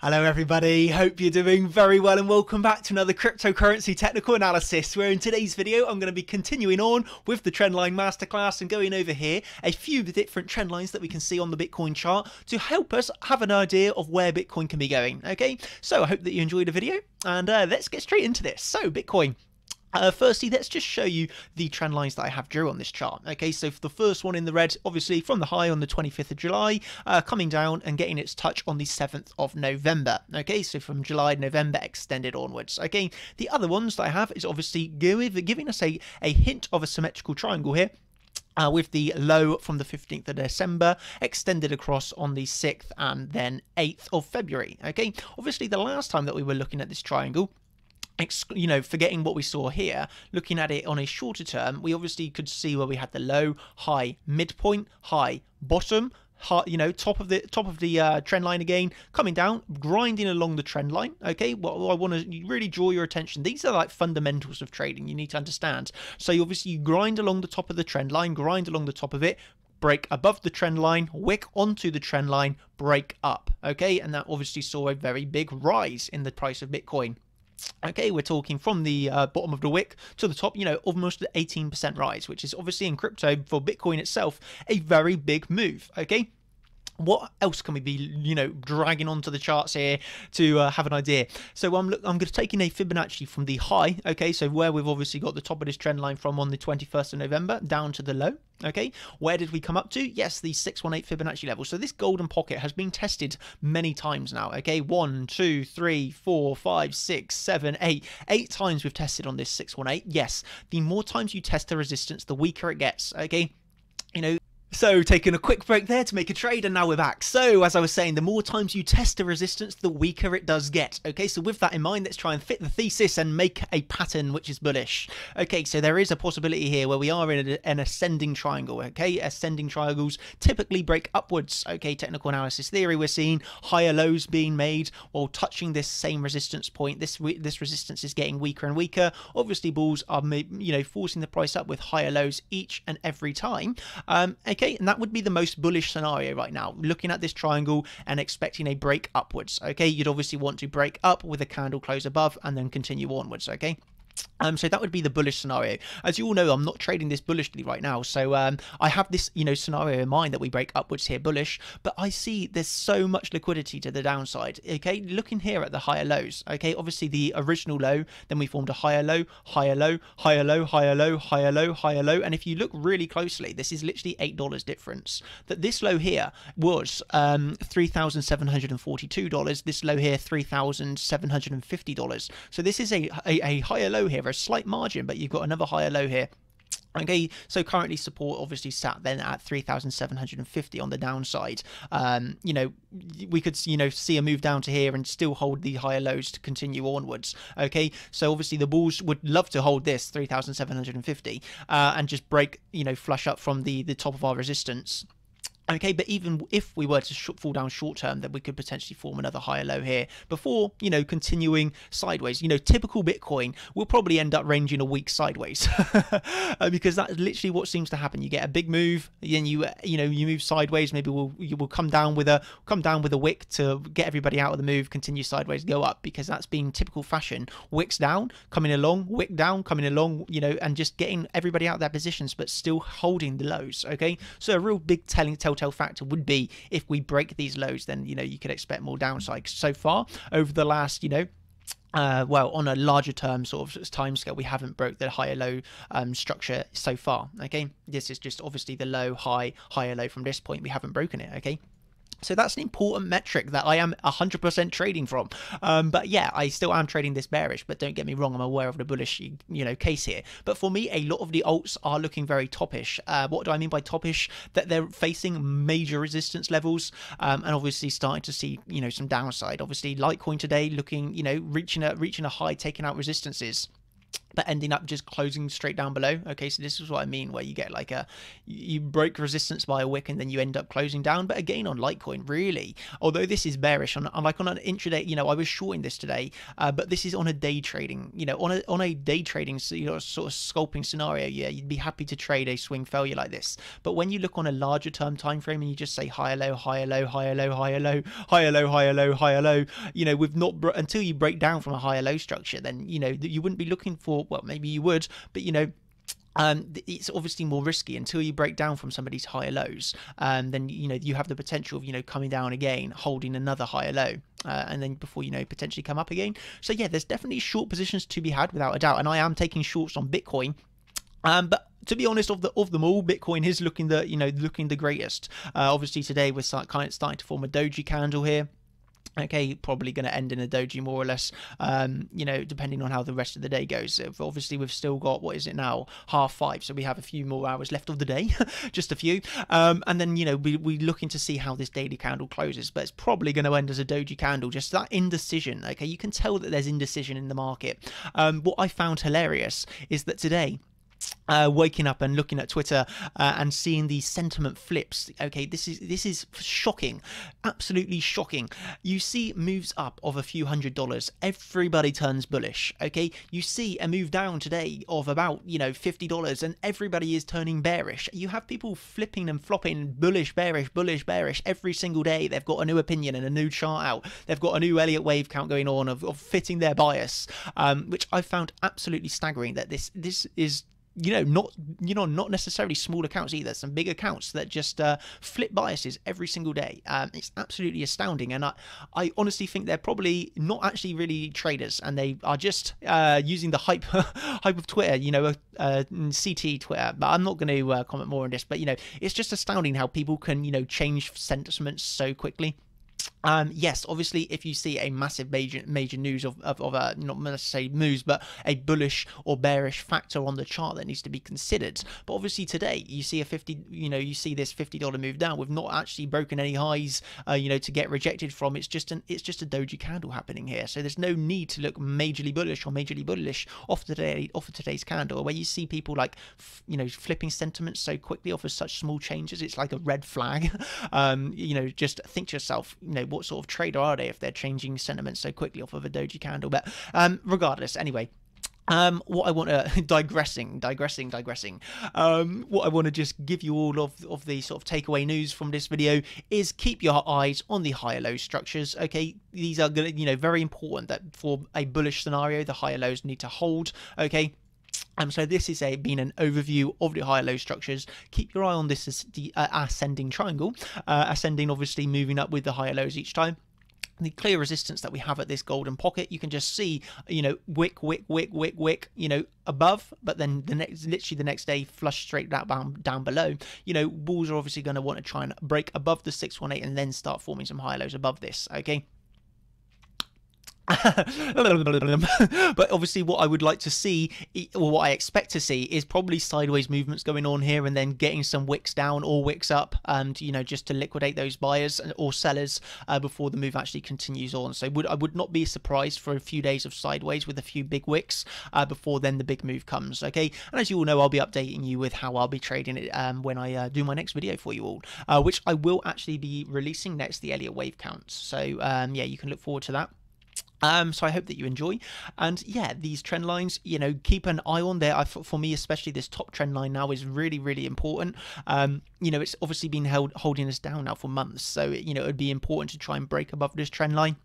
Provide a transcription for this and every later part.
Hello, everybody. Hope you're doing very well, and welcome back to another cryptocurrency technical analysis. Where in today's video, I'm going to be continuing on with the trendline masterclass and going over here a few of the different trend lines that we can see on the Bitcoin chart to help us have an idea of where Bitcoin can be going. Okay, so I hope that you enjoyed the video, and uh, let's get straight into this. So, Bitcoin. Uh, firstly, let's just show you the trend lines that I have drew on this chart. Okay, so for the first one in the red, obviously from the high on the 25th of July, uh, coming down and getting its touch on the 7th of November. Okay, so from July, November extended onwards. Okay, the other ones that I have is obviously giving us a, a hint of a symmetrical triangle here. Uh, with the low from the 15th of December extended across on the 6th and then 8th of February. Okay, obviously, the last time that we were looking at this triangle, you know, forgetting what we saw here, looking at it on a shorter term, we obviously could see where we had the low, high, midpoint, high, bottom, high, you know, top of the top of the uh, trend line again, coming down, grinding along the trend line. Okay, well, I want to really draw your attention. These are like fundamentals of trading. You need to understand. So you obviously you grind along the top of the trend line, grind along the top of it, break above the trend line, wick onto the trend line, break up. Okay, and that obviously saw a very big rise in the price of Bitcoin. Okay, we're talking from the uh, bottom of the wick to the top, you know, almost an 18% rise, which is obviously in crypto for Bitcoin itself a very big move. Okay, what else can we be, you know, dragging onto the charts here to uh, have an idea? So I'm look, I'm going to take in a Fibonacci from the high, okay, so where we've obviously got the top of this trend line from on the 21st of November down to the low, okay. Where did we come up to? Yes, the 618 Fibonacci level. So this golden pocket has been tested many times now, okay. One, two, three, four, five, six, seven, eight, eight times we've tested on this 618. Yes, the more times you test the resistance, the weaker it gets, okay. You know, so, taking a quick break there to make a trade, and now we're back. So, as I was saying, the more times you test a resistance, the weaker it does get. Okay, so with that in mind, let's try and fit the thesis and make a pattern which is bullish. Okay, so there is a possibility here where we are in a, an ascending triangle. Okay, ascending triangles typically break upwards. Okay, technical analysis theory, we're seeing higher lows being made while touching this same resistance point. This this resistance is getting weaker and weaker. Obviously, bulls are you know forcing the price up with higher lows each and every time. Um, Okay, and that would be the most bullish scenario right now, looking at this triangle and expecting a break upwards. Okay, you'd obviously want to break up with a candle close above and then continue onwards. Okay. Um, so that would be the bullish scenario. As you all know, I'm not trading this bullishly right now. So um, I have this, you know, scenario in mind that we break upwards here bullish, but I see there's so much liquidity to the downside. Okay, looking here at the higher lows. Okay, obviously the original low, then we formed a higher low, higher low, higher low, higher low, higher low, higher low. And if you look really closely, this is literally $8 difference. That this low here was um, $3,742. This low here, $3,750. So this is a, a, a higher low here, a slight margin, but you've got another higher low here. Okay, so currently support obviously sat then at 3,750 on the downside. Um, you know, we could, you know, see a move down to here and still hold the higher lows to continue onwards. Okay, so obviously the bulls would love to hold this 3,750 uh, and just break, you know, flush up from the, the top of our resistance. Okay, but even if we were to sh- fall down short term, then we could potentially form another higher low here before, you know, continuing sideways. You know, typical Bitcoin will probably end up ranging a week sideways uh, because that's literally what seems to happen. You get a big move, then you, uh, you know, you move sideways. Maybe we'll you will come down with a come down with a wick to get everybody out of the move, continue sideways, go up because that's been typical fashion. Wicks down, coming along, wick down, coming along, you know, and just getting everybody out of their positions, but still holding the lows. Okay, so a real big telling tell telltale factor would be if we break these lows, then you know you could expect more downside. So far, over the last you know uh, well, on a larger term sort of time scale, we haven't broke the higher low um, structure so far. Okay, this is just obviously the low, high, higher low from this point. We haven't broken it. Okay. So that's an important metric that I am 100% trading from. Um, but yeah, I still am trading this bearish, but don't get me wrong, I'm aware of the bullish, you know, case here. But for me, a lot of the alts are looking very topish. Uh, what do I mean by topish? That they're facing major resistance levels um, and obviously starting to see, you know, some downside. Obviously, Litecoin today looking, you know, reaching a, reaching a high, taking out resistances but ending up just closing straight down below. Okay, so this is what I mean, where you get like a you break resistance by a wick and then you end up closing down. But again, on Litecoin, really, although this is bearish, on, on like on an intraday, you know, I was shorting this today, uh, but this is on a day trading, you know, on a on a day trading, you know, sort of scalping scenario. Yeah, you'd be happy to trade a swing failure like this. But when you look on a larger term time frame and you just say higher low, higher low, higher low, higher low, higher low, higher low, higher low, you know, with not until you break down from a higher low structure, then you know you wouldn't be looking for well, maybe you would, but you know, um, it's obviously more risky until you break down from somebody's higher lows. Um, then you know you have the potential of you know coming down again, holding another higher low, uh, and then before you know potentially come up again. So yeah, there's definitely short positions to be had without a doubt, and I am taking shorts on Bitcoin. Um, but to be honest, of the of them all, Bitcoin is looking the you know looking the greatest. Uh, obviously today we're start, kind of starting to form a doji candle here. Okay, probably going to end in a doji more or less, um, you know, depending on how the rest of the day goes. Obviously, we've still got, what is it now, half five, so we have a few more hours left of the day, just a few. Um, and then, you know, we, we're looking to see how this daily candle closes, but it's probably going to end as a doji candle, just that indecision, okay? You can tell that there's indecision in the market. Um, what I found hilarious is that today, uh, waking up and looking at Twitter uh, and seeing these sentiment flips. Okay, this is this is shocking, absolutely shocking. You see moves up of a few hundred dollars, everybody turns bullish. Okay, you see a move down today of about you know fifty dollars, and everybody is turning bearish. You have people flipping and flopping, bullish, bearish, bullish, bearish every single day. They've got a new opinion and a new chart out. They've got a new Elliott wave count going on of, of fitting their bias, um, which I found absolutely staggering. That this this is you know, not you know, not necessarily small accounts either. Some big accounts that just uh, flip biases every single day. Um, it's absolutely astounding, and I, I honestly think they're probably not actually really traders, and they are just uh, using the hype, hype of Twitter. You know, uh, CT Twitter. But I'm not going to uh, comment more on this. But you know, it's just astounding how people can you know change sentiments so quickly. Um, yes, obviously, if you see a massive major major news of, of, of a not necessarily moves, but a bullish or bearish factor on the chart that needs to be considered. But obviously today you see a 50, you know, you see this $50 move down We've not actually broken any highs, uh, you know, to get rejected from. It's just an it's just a doji candle happening here. So there's no need to look majorly bullish or majorly bullish off today off of today's candle. Where you see people like, you know, flipping sentiments so quickly off of such small changes, it's like a red flag. um, you know, just think to yourself, you know, what sort of trader are they if they're changing sentiment so quickly off of a doji candle? But um, regardless, anyway. Um, what I want to digressing, digressing, digressing. Um, what I want to just give you all of of the sort of takeaway news from this video is keep your eyes on the higher low structures. Okay, these are gonna, you know, very important that for a bullish scenario, the higher lows need to hold. Okay, um, so this is a been an overview of the higher low structures. Keep your eye on this as the uh, ascending triangle, uh, ascending obviously moving up with the higher lows each time. The clear resistance that we have at this golden pocket you can just see you know wick wick wick wick wick you know above but then the next literally the next day flush straight down down below. You know bulls are obviously going to want to try and break above the 618 and then start forming some high lows above this okay but obviously, what I would like to see, or what I expect to see, is probably sideways movements going on here, and then getting some wicks down or wicks up, and you know, just to liquidate those buyers or sellers uh, before the move actually continues on. So, would I would not be surprised for a few days of sideways with a few big wicks uh, before then the big move comes. Okay, and as you all know, I'll be updating you with how I'll be trading it um, when I uh, do my next video for you all, uh, which I will actually be releasing next, the Elliott wave counts. So, um, yeah, you can look forward to that. Um, so I hope that you enjoy. And yeah, these trend lines, you know, keep an eye on there. I, for me, especially this top trend line now is really, really important. Um, you know, it's obviously been held holding us down now for months. So, you know, it'd be important to try and break above this trend line.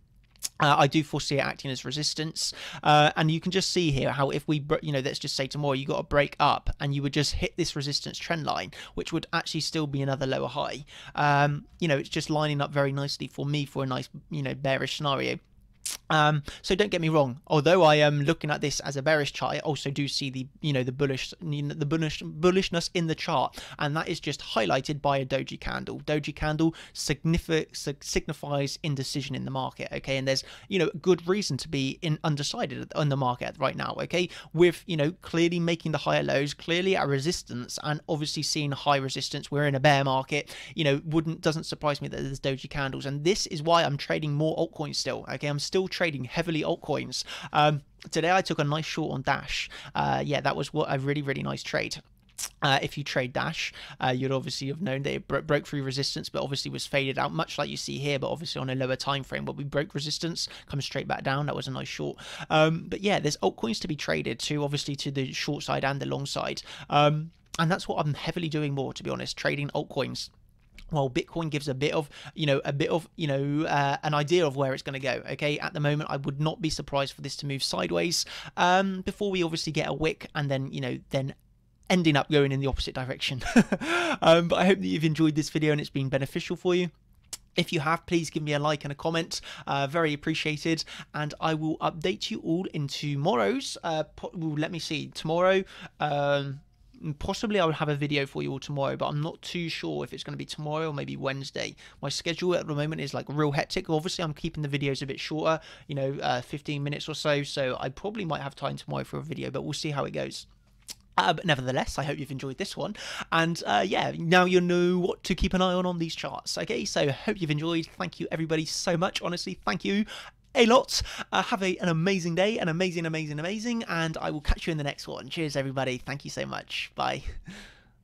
Uh, I do foresee it acting as resistance, uh, and you can just see here how if we, you know, let's just say tomorrow you got to break up and you would just hit this resistance trend line, which would actually still be another lower high. Um, you know, it's just lining up very nicely for me for a nice, you know, bearish scenario. Um, so don't get me wrong. Although I am looking at this as a bearish chart, I also do see the you know the bullish the bullish bullishness in the chart, and that is just highlighted by a doji candle. Doji candle signifies indecision in the market. Okay, and there's you know good reason to be in undecided on the market right now. Okay, with you know clearly making the higher lows, clearly at resistance, and obviously seeing high resistance. We're in a bear market. You know, wouldn't doesn't surprise me that there's doji candles, and this is why I'm trading more altcoins still. Okay, I'm still trading heavily altcoins. Um, today I took a nice short on Dash. Uh, yeah, that was what a really really nice trade. Uh, if you trade Dash, uh, you'd obviously have known that it bro- broke through resistance, but obviously was faded out, much like you see here, but obviously on a lower time frame. But we broke resistance, come straight back down. That was a nice short. Um, but yeah, there's altcoins to be traded to, obviously to the short side and the long side. Um, and that's what I'm heavily doing more, to be honest, trading altcoins well bitcoin gives a bit of you know a bit of you know uh, an idea of where it's going to go okay at the moment i would not be surprised for this to move sideways um, before we obviously get a wick and then you know then ending up going in the opposite direction um, but i hope that you've enjoyed this video and it's been beneficial for you if you have, please give me a like and a comment. Uh, very appreciated. And I will update you all in tomorrow's. Uh, let me see. Tomorrow. Um, possibly I will have a video for you all tomorrow, but I'm not too sure if it's going to be tomorrow or maybe Wednesday. My schedule at the moment is like real hectic. Obviously, I'm keeping the videos a bit shorter, you know, uh, 15 minutes or so. So I probably might have time tomorrow for a video, but we'll see how it goes. Uh, but nevertheless, I hope you've enjoyed this one. And uh, yeah, now you know what to keep an eye on on these charts. Okay, so hope you've enjoyed. Thank you, everybody, so much. Honestly, thank you a lot. Uh, have a, an amazing day, an amazing, amazing, amazing, and I will catch you in the next one. Cheers, everybody. Thank you so much. Bye.